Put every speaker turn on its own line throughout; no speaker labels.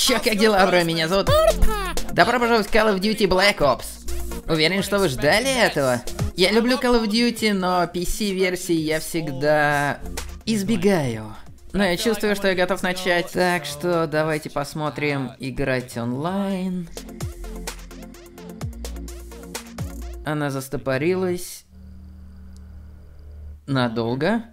Чё, как дела, бро? Меня зовут... Добро пожаловать в Call of Duty Black Ops. Уверен, что вы ждали этого? Я люблю Call of Duty, но PC-версии я всегда избегаю. Но я чувствую, что я готов начать. Так что давайте посмотрим играть онлайн. Она застопорилась. Надолго?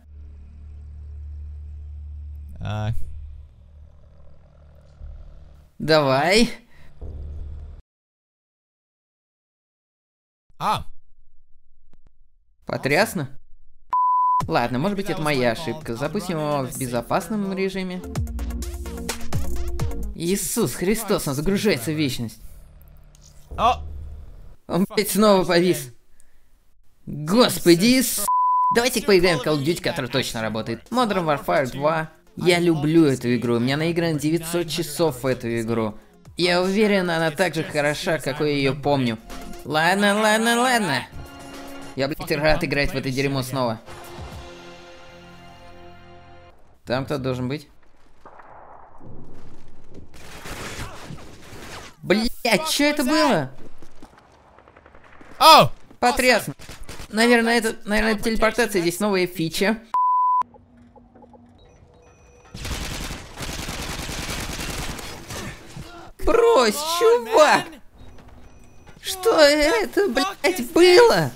Давай.
а,
Потрясно? Ладно, может быть это моя ошибка. Запустим его в безопасном режиме. Иисус Христос, он загружается в вечность.
о,
Он опять снова повис. Господи, Иисус. Давайте поиграем в Call of Duty, который точно работает. Modern Warfare 2. Я люблю эту игру. У меня наиграно 900 часов в эту игру. Я уверен, она так же хороша, какой я ее помню. Ладно, ладно, ладно. Я, блядь, рад играть в это дерьмо снова. Там кто должен быть? Блять, что это было?
о,
Потрясно. Наверное, это, наверное, телепортация здесь новая фича. Брось, чувак! Что это, блядь, было?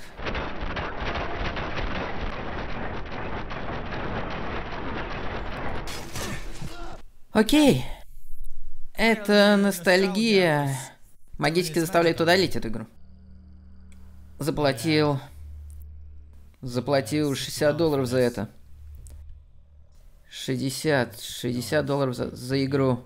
Окей. Это ностальгия. Магически заставляет удалить эту игру. Заплатил. Заплатил 60 долларов за это. 60. 60 долларов за, за игру.